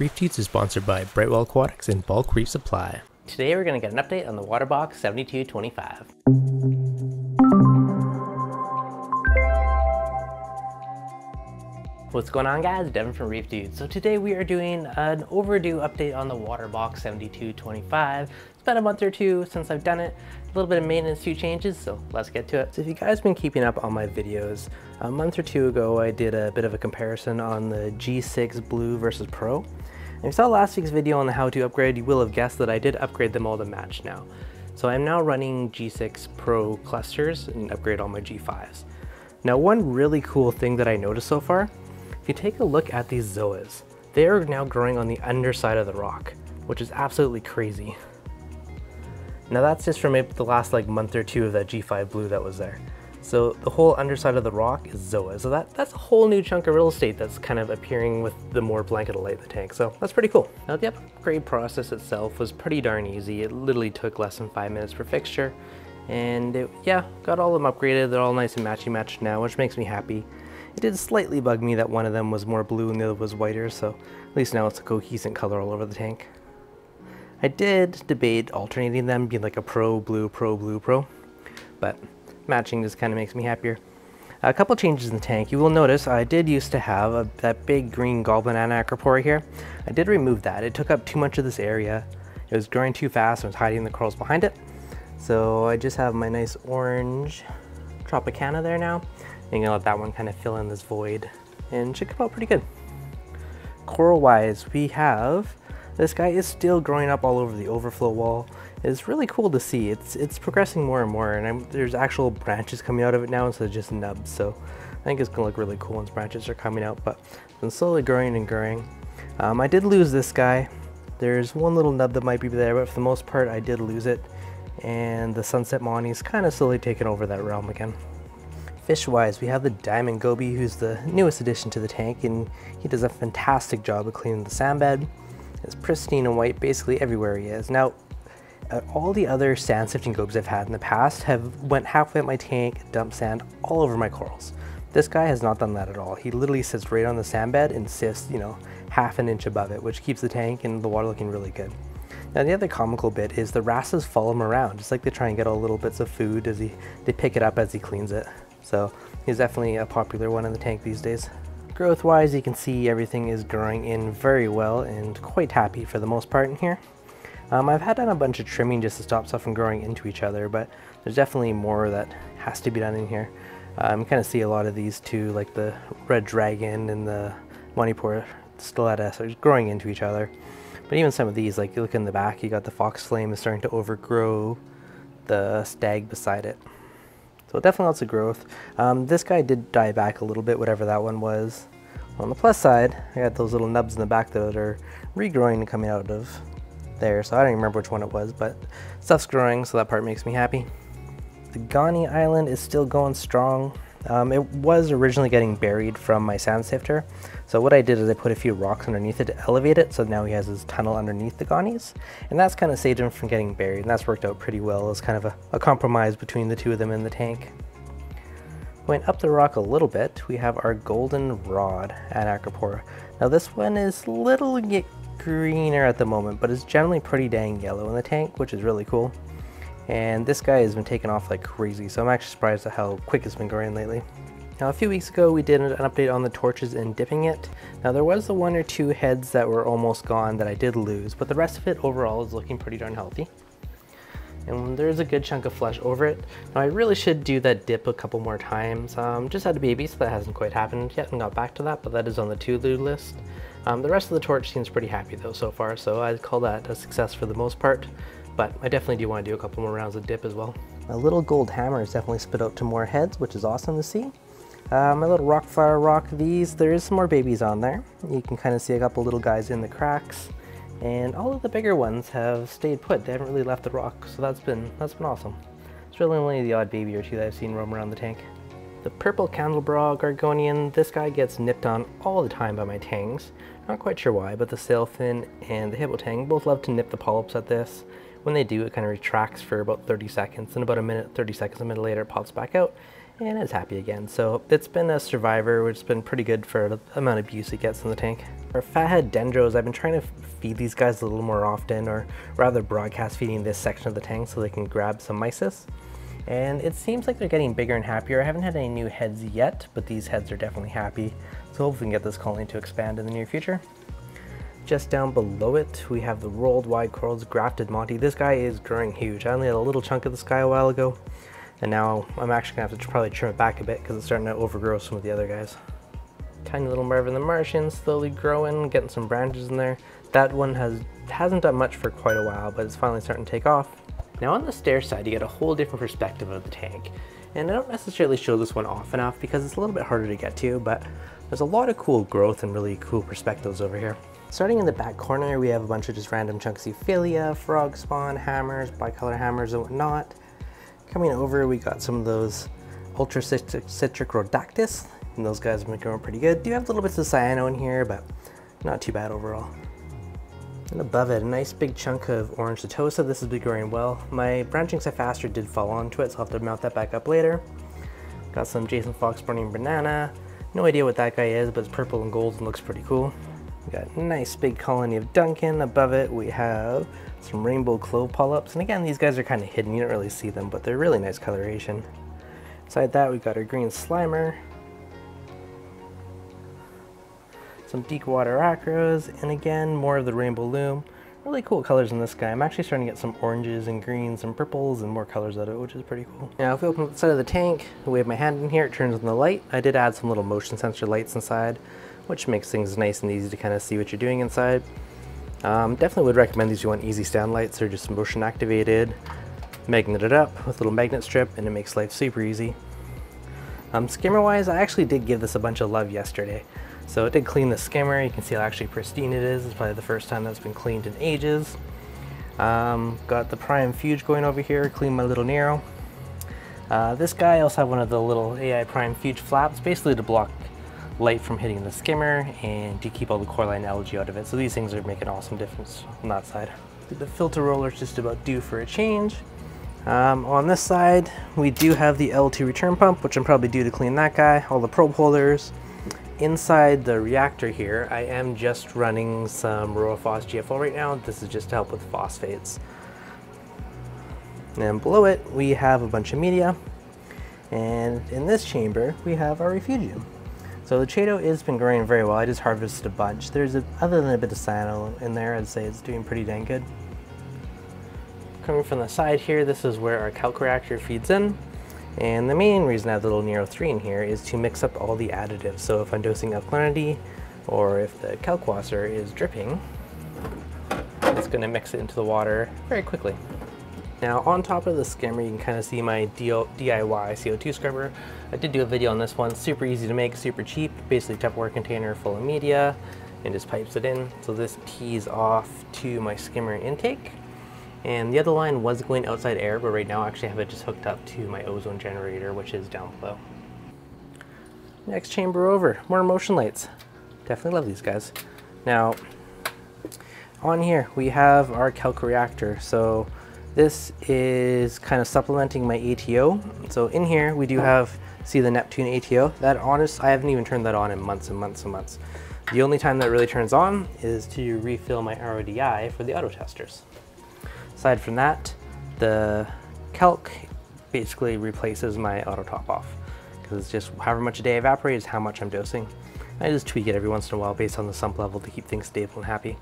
Reef Dudes is sponsored by Brightwell Aquatics and Bulk Reef Supply. Today we're going to get an update on the Waterbox 7225. What's going on guys? Devin from Reef Dudes. So today we are doing an overdue update on the Waterbox 7225. It's been a month or two since I've done it. A little bit of maintenance, few changes, so let's get to it. So if you guys been keeping up on my videos, a month or two ago I did a bit of a comparison on the G6 Blue versus Pro. If you saw last week's video on the how to upgrade, you will have guessed that I did upgrade them all to match now. So I'm now running G6 Pro clusters and upgrade all my G5s. Now one really cool thing that I noticed so far if you take a look at these zoas, they are now growing on the underside of the rock, which is absolutely crazy. Now that's just from the last like month or two of that G5 blue that was there. So the whole underside of the rock is Zoa. So that, that's a whole new chunk of real estate that's kind of appearing with the more blanket of light in the tank. So that's pretty cool. Now the upgrade process itself was pretty darn easy. It literally took less than five minutes per fixture. And it, yeah, got all of them upgraded. They're all nice and matchy matched now, which makes me happy. It did slightly bug me that one of them was more blue and the other was whiter, so at least now it's a cohesive color all over the tank. I did debate alternating them, being like a pro blue, pro blue, pro, but matching just kind of makes me happier. A couple changes in the tank. You will notice I did used to have a, that big green goblin anacropora here. I did remove that. It took up too much of this area. It was growing too fast and was hiding the corals behind it. So I just have my nice orange Tropicana there now. I'm gonna let that one kind of fill in this void and should come out pretty good. Coral wise, we have, this guy is still growing up all over the overflow wall. It's really cool to see. It's it's progressing more and more and I'm, there's actual branches coming out of it now instead of just nubs. So I think it's gonna look really cool once branches are coming out, but it's been slowly growing and growing. Um, I did lose this guy. There's one little nub that might be there, but for the most part, I did lose it. And the Sunset Monty's kind of slowly taking over that realm again. Fish-wise, we have the Diamond Goby, who's the newest addition to the tank, and he does a fantastic job of cleaning the sand bed. It's pristine and white basically everywhere he is. Now, Uh, all the other sand sifting gobies I've had in the past have went halfway up my tank, dumped sand all over my corals. This guy has not done that at all. He literally sits right on the sand bed and sifts, you know, half an inch above it, which keeps the tank and the water looking really good. Now the other comical bit is the wrasses follow him around, just like they try and get all little bits of food as he, they pick it up as he cleans it. So he's definitely a popular one in the tank these days. Growth wise, you can see everything is growing in very well and quite happy for the most part in here. Um, I've had done a bunch of trimming just to stop stuff from growing into each other, but there's definitely more that has to be done in here. Um, you kind of see a lot of these too, like the red dragon and the Manipur stiletta, so it's growing into each other. But even some of these, like you look in the back, you got the fox flame is starting to overgrow the stag beside it. So definitely lots of growth. Um, this guy did die back a little bit, whatever that one was. On the plus side, I got those little nubs in the back that are regrowing and coming out of there. So I don't even remember which one it was, but stuff's growing, so that part makes me happy. The Gawney Island is still going strong. Um, it was originally getting buried from my sand sifter. So what I did is I put a few rocks underneath it to elevate it. So now he has his tunnel underneath the Gawneys. And that's kind of saved him from getting buried. And that's worked out pretty well as kind of a, a compromise between the two of them in the tank. Going up the rock a little bit, we have our golden rod Anacropora. Now this one is a little greener at the moment, but it's generally pretty dang yellow in the tank, which is really cool. And this guy has been taking off like crazy, so I'm actually surprised at how quick it's been growing lately. Now a few weeks ago we did an update on the torches and dipping it. Now there was the one or two heads that were almost gone that I did lose, but the rest of it overall is looking pretty darn healthy. And there's a good chunk of flesh over it. Now I really should do that dip a couple more times. Um, just had a baby so that hasn't quite happened yet and got back to that, but that is on the to-do list. Um, the rest of the torch seems pretty happy though so far, so I'd call that a success for the most part but I definitely do want to do a couple more rounds of dip as well. My little gold hammer has definitely spit out to more heads, which is awesome to see. Uh, my little rock fire rock, these, there is some more babies on there. You can kind of see a couple little guys in the cracks. And all of the bigger ones have stayed put. They haven't really left the rock, so that's been, that's been awesome. It's really only the odd baby or two that I've seen roam around the tank. The purple Candlebra Gorgonian, this guy gets nipped on all the time by my tangs. Not quite sure why, but the sailfin and the hippotang both love to nip the polyps at this. When they do, it kind of retracts for about 30 seconds. and about a minute, 30 seconds, a minute later, it pops back out and it's happy again. So it's been a survivor, which has been pretty good for the amount of abuse it gets in the tank. Our fathead dendros, I've been trying to feed these guys a little more often, or rather broadcast feeding this section of the tank so they can grab some mysis. And it seems like they're getting bigger and happier. I haven't had any new heads yet, but these heads are definitely happy. So hopefully we can get this colony to expand in the near future. Just down below it, we have the World Wide Corals grafted Monty. This guy is growing huge. I only had a little chunk of this guy a while ago, and now I'm actually gonna have to probably trim it back a bit because it's starting to overgrow some of the other guys. Tiny little Marvin the Martian, slowly growing, getting some branches in there. That one has, hasn't done much for quite a while, but it's finally starting to take off. Now on the stair side, you get a whole different perspective of the tank. And I don't necessarily show this one off enough because it's a little bit harder to get to, but there's a lot of cool growth and really cool perspectives over here. Starting in the back corner, we have a bunch of just random chunks of Euphyllia, frog spawn, hammers, bicolor hammers and whatnot. Coming over, we got some of those ultra citric, citric and those guys have been growing pretty good. Do have little bits of cyano in here, but not too bad overall. And above it, a nice big chunk of orange setosa. This has been growing well. My branching Cyphastrea did fall onto it, so I'll have to mount that back up later. Got some Jason Fox burning banana. No idea what that guy is, but it's purple and gold and looks pretty cool. Got a nice big colony of Duncan. Above it, we have some rainbow clove polyps. And again, these guys are kind of hidden. You don't really see them, but they're really nice coloration. Beside that, we've got our green slimer. Some deep water acros, and again, more of the rainbow loom. Really cool colors in this guy. I'm actually starting to get some oranges and greens and purples and more colors out of it, which is pretty cool. Now, if we open up the side of the tank, we have my hand in here, it turns on the light. I did add some little motion sensor lights inside, which makes things nice and easy to kind of see what you're doing inside. Um, definitely would recommend these if you want easy stand lights. They're just motion activated, magneted up with a little magnet strip, and it makes life super easy. Um, skimmer wise, I actually did give this a bunch of love yesterday. So it did clean the skimmer. You can see how actually pristine it is. It's probably the first time that's been cleaned in ages. Um, got the Prime Fuge going over here, clean my little Nero. Uh, this guy also have one of the little AI Prime Fuge flaps, basically to block light from hitting the skimmer and to keep all the coralline algae out of it. So these things are making awesome difference on that side. The filter roller is just about due for a change. Um, on this side, we do have the L2 return pump, which I'm probably due to clean that guy, all the probe holders, inside the reactor here, I am just running some Rowaphos GFO right now. This is just to help with phosphates. And below it, we have a bunch of media. And in this chamber, we have our refugium. So the Chaeto has been growing very well. I just harvested a bunch. There's a, other than a bit of cyano in there, I'd say it's doing pretty dang good. Coming from the side here, this is where our kalk reactor feeds in. And the main reason I have the little Nero 3 in here is to mix up all the additives. So if I'm dosing alkalinity, or if the kalkwasser is dripping, it's going to mix it into the water very quickly. Now on top of the skimmer, you can kind of see my DIY CO2 scrubber. I did do a video on this one, super easy to make, super cheap, basically Tupperware container full of media and just pipes it in. So this tees off to my skimmer intake. And the other line was going outside air, but right now I actually have it just hooked up to my ozone generator, which is down below. Next chamber over, more motion lights. Definitely love these guys. Now, on here we have our kalk reactor. So this is kind of supplementing my ATO. So in here we do have, see the Neptune ATO. That honest, I haven't even turned that on in months and months and months. The only time that really turns on is to refill my RODI for the auto testers. Aside from that, the kalk basically replaces my auto top off because it's just however much a day evaporates, how much I'm dosing. I just tweak it every once in a while based on the sump level to keep things stable and happy.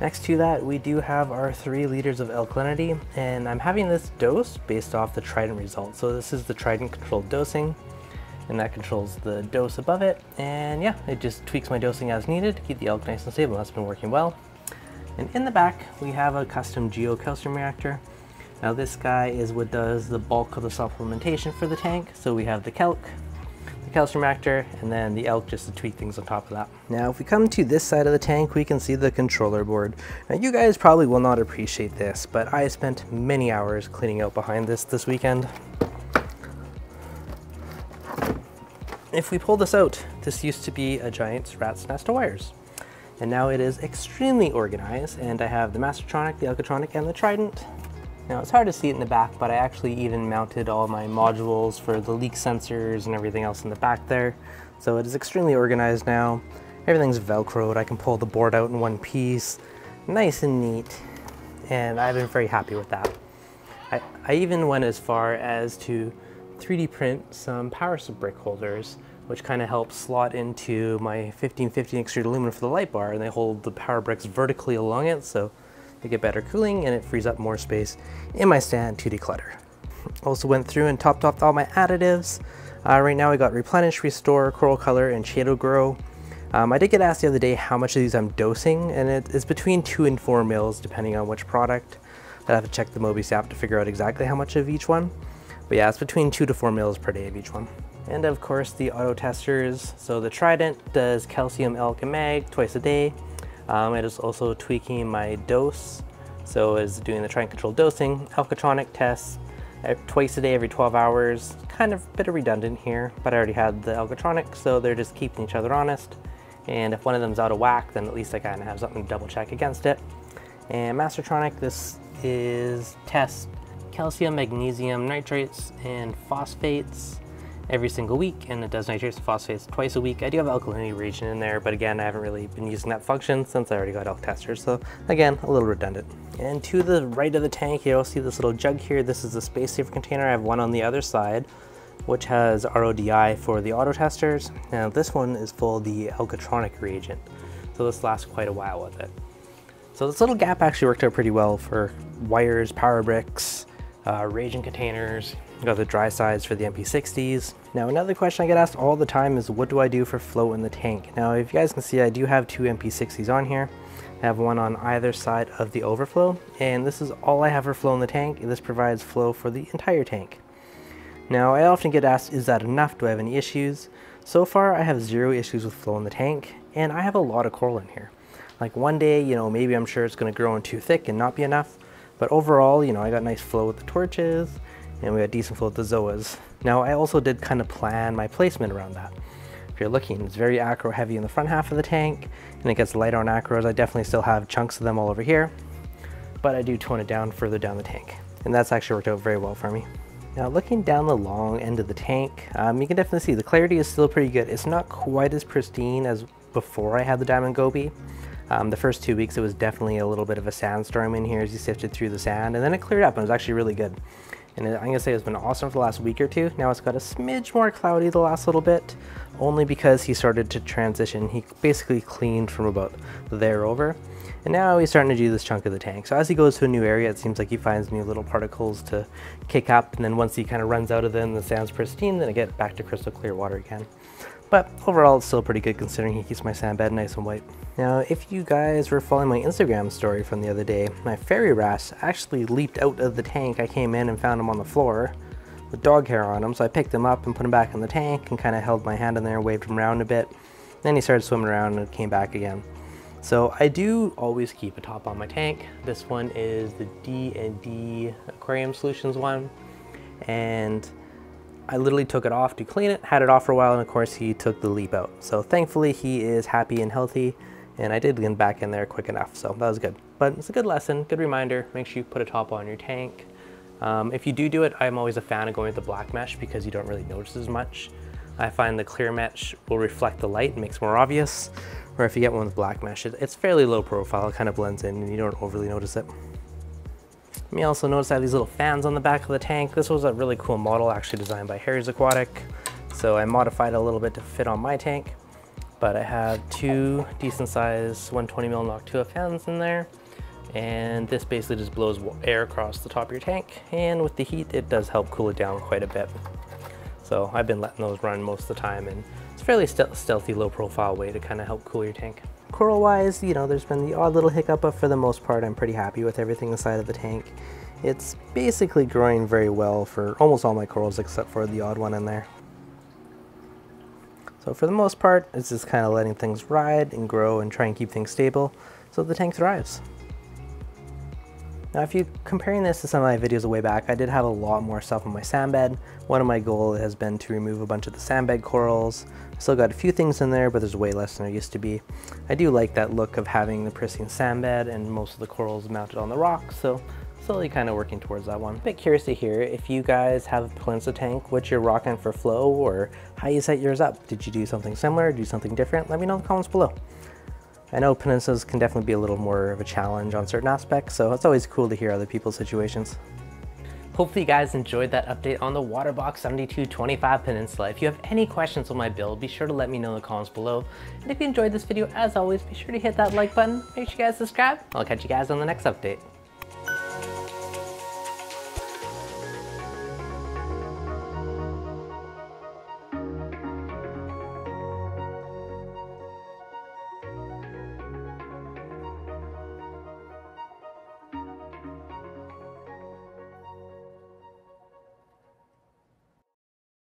Next to that, we do have our three liters of alkalinity, and I'm having this dose based off the Trident result. So this is the Trident controlled dosing, and that controls the dose above it. And yeah, it just tweaks my dosing as needed to keep the alk nice and stable. That's been working well. And in the back, we have a custom geocalcium reactor. Now this guy is what does the bulk of the supplementation for the tank. So we have the kalk, the calcium reactor, and then the alk just to tweak things on top of that. Now if we come to this side of the tank, we can see the controller board. Now you guys probably will not appreciate this, but I spent many hours cleaning out behind this this weekend. If we pull this out, this used to be a giant rat's nest of wires and now it is extremely organized and I have the Mastertronic, the Alkatronic, and the Trident. Now it's hard to see it in the back, but I actually even mounted all my modules for the leak sensors and everything else in the back there. So it is extremely organized now. Everything's velcroed. I can pull the board out in one piece. Nice and neat. And I've been very happy with that. I, I even went as far as to 3D print some power brick holders, which kind of helps slot into my 1550 extruded aluminum for the light bar, and they hold the power bricks vertically along it, so they get better cooling and it frees up more space in my stand to declutter. Also went through and topped off all my additives. Uh, right now I got Replenish, Restore, Coral Color, and Shadow Grow. Um, I did get asked the other day how much of these I'm dosing, and it is between 2 and 4 mils depending on which product. I'd have to check the Mobius app to figure out exactly how much of each one. But yeah, it's between 2 to 4 mils per day of each one. And of course the auto testers. So the Trident does calcium, alk, and mag twice a day. Um, it is also tweaking my dose. So is doing the Trident controlled dosing, Alkatronic tests, twice a day every 12 hours. Kind of a bit of redundant here, but I already had the Alkatronic, so they're just keeping each other honest. And if one of them's out of whack, then at least I kind of have something to double check against it. And Mastertronic, this is test calcium, magnesium, nitrates, and phosphates every single week, and it does nitrates and phosphates twice a week. I do have alkalinity reagent in there, but again, I haven't really been using that function since I already got alk testers, so again, a little redundant. And to the right of the tank, you'll see this little jug here. This is the space saver container. I have one on the other side, which has RODI for the auto testers. Now this one is full of the Alkatronic reagent, so this lasts quite a while with it. So this little gap actually worked out pretty well for wires, power bricks, uh, reagent containers, got the dry sides for the MP60s. Now another question I get asked all the time is what do I do for flow in the tank? Now if you guys can see I do have two MP60s on here. I have one on either side of the overflow and this is all I have for flow in the tank. This provides flow for the entire tank. Now I often get asked is that enough? Do I have any issues? So far I have zero issues with flow in the tank and I have a lot of coral in here. Like one day, you know, maybe I'm sure it's going to grow in too thick and not be enough. But overall, you know, I got nice flow with the torches and we got decent flow with the Zoas. Now I also did kind of plan my placement around that. If you're looking, it's very acro heavy in the front half of the tank and it gets lighter on acros. I definitely still have chunks of them all over here, but I do tone it down further down the tank. And that's actually worked out very well for me. Now looking down the long end of the tank, um, you can definitely see the clarity is still pretty good. It's not quite as pristine as before I had the Diamond Goby. Um, the first two weeks it was definitely a little bit of a sandstorm in here as you sifted through the sand and then it cleared up and it was actually really good. And I'm gonna say it's been awesome for the last week or two. Now it's got a smidge more cloudy the last little bit, only because he started to transition. He basically cleaned from about there over. And now he's starting to do this chunk of the tank. So as he goes to a new area, it seems like he finds new little particles to kick up. And then once he kind of runs out of them, the sand's pristine, then I get back to crystal clear water again. But overall, it's still pretty good considering he keeps my sand bed nice and white. Now, if you guys were following my Instagram story from the other day, my fairy wrasse actually leaped out of the tank. I came in and found him on the floor with dog hair on him, so I picked him up and put him back in the tank and kind of held my hand in there and waved him around a bit. Then he started swimming around and came back again. So I do always keep a top on my tank. This one is the D&D Aquarium Solutions one. And I literally took it off to clean it, had it off for a while, and of course he took the leap out. So thankfully he is happy and healthy, and I did get back in there quick enough, so that was good. But it's a good lesson, good reminder, make sure you put a top on your tank. Um, if you do do it, I'm always a fan of going with the black mesh because you don't really notice as much. I find the clear mesh will reflect the light and makes more obvious, or if you get one with black mesh, it's fairly low profile, it kind of blends in and you don't overly notice it. You may also notice I have these little fans on the back of the tank. This was a really cool model actually designed by Harry's Aquatic. So I modified a little bit to fit on my tank. But I have two decent sized 120 mil Noctua fans in there. And this basically just blows air across the top of your tank. And with the heat, it does help cool it down quite a bit. So I've been letting those run most of the time and it's a fairly stealthy, low profile way to kind of help cool your tank. Coral wise, you know, there's been the odd little hiccup, but for the most part, I'm pretty happy with everything inside of the tank. It's basically growing very well for almost all my corals except for the odd one in there. So for the most part, it's just kind of letting things ride and grow and try and keep things stable so the tank thrives. Now if you're comparing this to some of my videos way back, I did have a lot more stuff on my sand bed. One of my goals has been to remove a bunch of the sandbed corals. I still got a few things in there, but there's way less than there used to be. I do like that look of having the pristine sand bed and most of the corals mounted on the rock, so slowly kind of working towards that one. A bit curious to hear if you guys have a Peninsula tank, what you're rocking for flow or how you set yours up. Did you do something similar, do something different? Let me know in the comments below. I know peninsulas can definitely be a little more of a challenge on certain aspects, so it's always cool to hear other people's situations. Hopefully you guys enjoyed that update on the Waterbox 7225 Peninsula. If you have any questions on my build, be sure to let me know in the comments below. And if you enjoyed this video, as always, be sure to hit that like button, make sure you guys subscribe. I'll catch you guys on the next update.